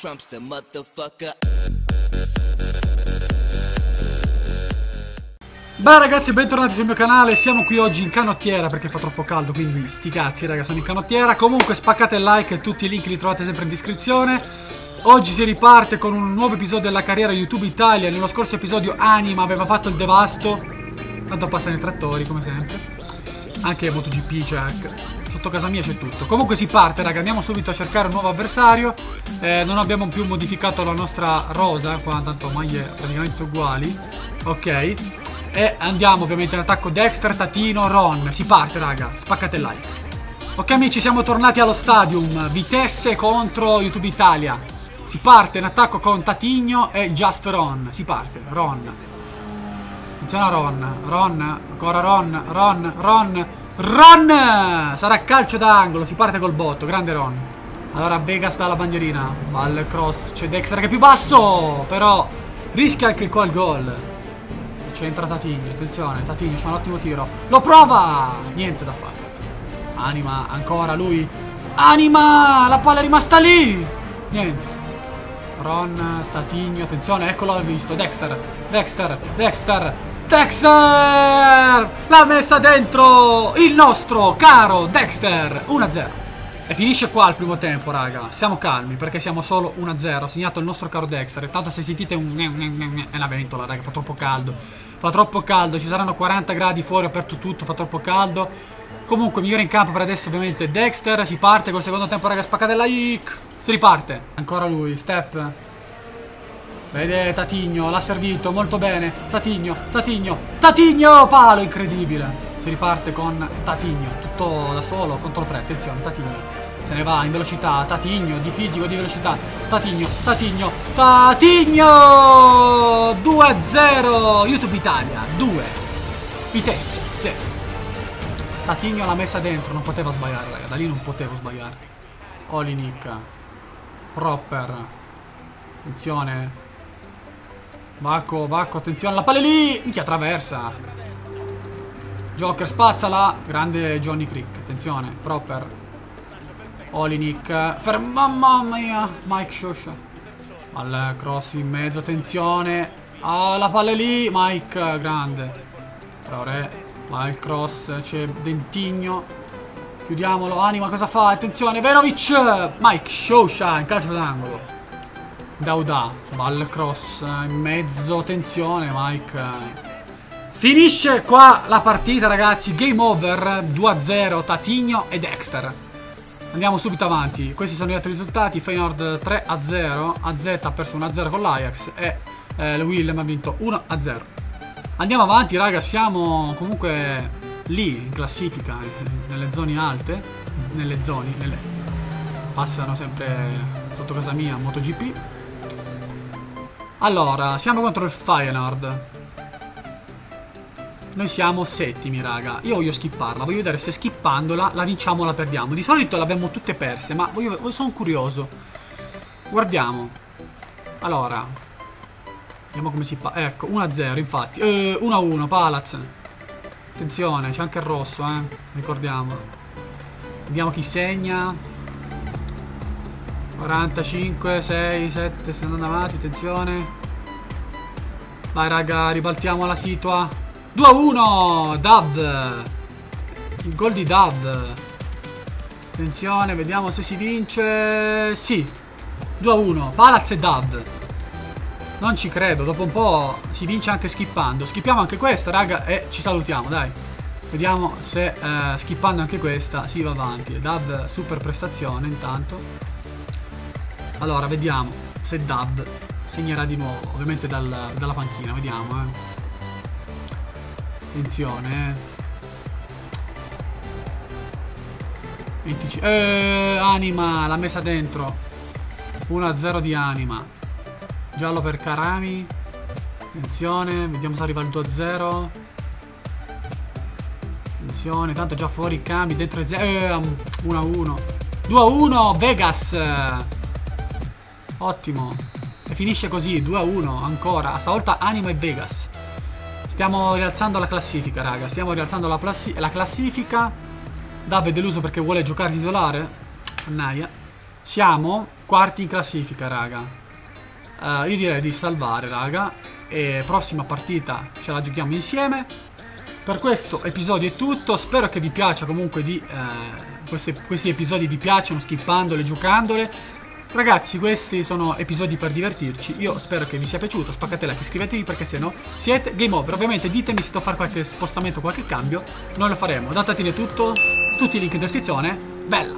Trump's the motherfucker. Beh ragazzi bentornati sul mio canale, siamo qui oggi in canottiera perché fa troppo caldo quindi sti cazzi raga sono in canottiera. Comunque spaccate il like e tutti i link li trovate sempre in descrizione. Oggi si riparte con un nuovo episodio della carriera YouTube Italia. Nello scorso episodio Anima aveva fatto il devasto. Tanto passano i trattori come sempre. Anche MotoGP anche Sotto casa mia c'è tutto Comunque si parte raga, andiamo subito a cercare un nuovo avversario eh, Non abbiamo più modificato la nostra rosa Qua tanto maglie praticamente uguali Ok e andiamo ovviamente in attacco Dexter, Tatino, Ron. Si parte, raga. Spaccate like. Ok, amici, siamo tornati allo stadium. Vitesse contro YouTube Italia. Si parte in attacco con Tatigno e Just Ron. Si parte. Ron. Funziona Ron. Ron. Ancora Ron. Ron. Ron. Ron! Sarà calcio d'angolo. Si parte col botto. Grande Ron. Allora Vegas dà la bandierina. Ball cross. C'è Dexter che è più basso. Però rischia anche qua il gol. C'entra Tatigno, attenzione, Tatigno c'ha un ottimo tiro. Lo prova! Niente da fare. Anima, ancora lui. Anima! La palla è rimasta lì! Niente. Ron, Tatigno, attenzione, eccolo l'ha visto. Dexter, Dexter, Dexter, Dexter! L'ha messa dentro il nostro caro Dexter! 1-0. E finisce qua il primo tempo, raga. Siamo calmi perché siamo solo 1-0. Ha segnato il nostro caro Dexter. E tanto se sentite un... È una ventola, raga. Fa troppo caldo. Fa troppo caldo, ci saranno 40 gradi fuori, aperto tutto, fa troppo caldo. Comunque, migliore in campo per adesso ovviamente Dexter. Si parte col secondo tempo, raga, spaccate la hic. Si riparte. Ancora lui, step. Vede Tatigno, l'ha servito molto bene. Tatigno, Tatigno, Tatigno, palo, incredibile. Si riparte con Tatigno, tutto da solo, contro 3, attenzione, Tatigno. Se ne va in velocità, Tatigno, di fisico, di velocità. Tatigno, Tatigno, Tatigno! 2-0, YouTube Italia, 2. Vitesse, 0. Tatigno l'ha messa dentro, non poteva sbagliare, raga. Da lì non potevo sbagliare. Olinik. Proper. Attenzione. Vacco, Vacco, attenzione, la palla lì! Minchia, attraversa. Joker, spazzala. Grande Johnny Crick, attenzione. Proper. Olinik. Ferma, mamma mia. Mike Shosha. Al cross in mezzo, attenzione. Ah, la palla lì. Mike, grande. Traore. Va il cross, c'è Dentigno. Chiudiamolo. Anima, cosa fa? Attenzione, Venovic. Mike Shosha in calcio d'angolo. Dauda. Ball cross in mezzo, attenzione, Mike. Finisce qua la partita, ragazzi. Game over. 2-0. Tatigno e Dexter. Andiamo subito avanti. Questi sono gli altri risultati. Feyenoord 3-0. AZ ha perso 1-0 con l'Ajax. E eh, il Willem ha vinto 1-0. Andiamo avanti, raga. Siamo comunque lì in classifica. Nelle zone alte. Nelle zone. Nelle... Passano sempre sotto casa mia MotoGP. Allora, siamo contro il Feyenoord. Noi siamo settimi, raga. Io voglio skipparla. Voglio vedere se skippandola la vinciamo o la perdiamo. Di solito le abbiamo tutte perse, ma voglio, sono curioso. Guardiamo. Allora. Vediamo come si fa. Ecco, 1-0, infatti. Eh, 1-1, Palaz. Attenzione, c'è anche il rosso, eh. Ricordiamo. Vediamo chi segna. 45, 6, 7, stiamo andando avanti, attenzione. Dai, raga, ribaltiamo la situa. 2 a 1 Dav Il gol di Dav Attenzione vediamo se si vince. Sì 2 a 1 Palaz e Dav Non ci credo Dopo un po' si vince anche skippando. Skippiamo anche questa raga E ci salutiamo dai. Vediamo se eh, skippando anche questa si va avanti. Dav super prestazione intanto Allora vediamo Se Dav segnerà di nuovo Ovviamente dal, dalla panchina Vediamo eh Attenzione, eh. 25. Eh, anima, l'ha messa dentro. 1-0 di anima. Giallo per Karami. Attenzione, vediamo se arriva il 2-0. Attenzione, tanto già fuori i cambi, dentro 0. Eh, 1-1. 2-1, Vegas. Ottimo. E finisce così, 2-1 ancora. Stavolta Anima e Vegas. Stiamo rialzando la classifica, raga. Stiamo rialzando la, la classifica. È deluso perché vuole giocare titolare. Annaia. Siamo quarti in classifica, raga. Uh, io direi di salvare, raga. E prossima partita ce la giochiamo insieme. Per questo episodio è tutto. Spero che vi piaccia comunque di... Uh, questi, questi episodi vi piacciono, skippandole, giocandole. Ragazzi, questi sono episodi per divertirci. Io spero che vi sia piaciuto. Spaccate like, iscrivetevi perché se no siete game over. Ovviamente ditemi se devo fare qualche spostamento, qualche cambio. Noi lo faremo. Da Tatine è tutto. Tutti i link in descrizione. Bella!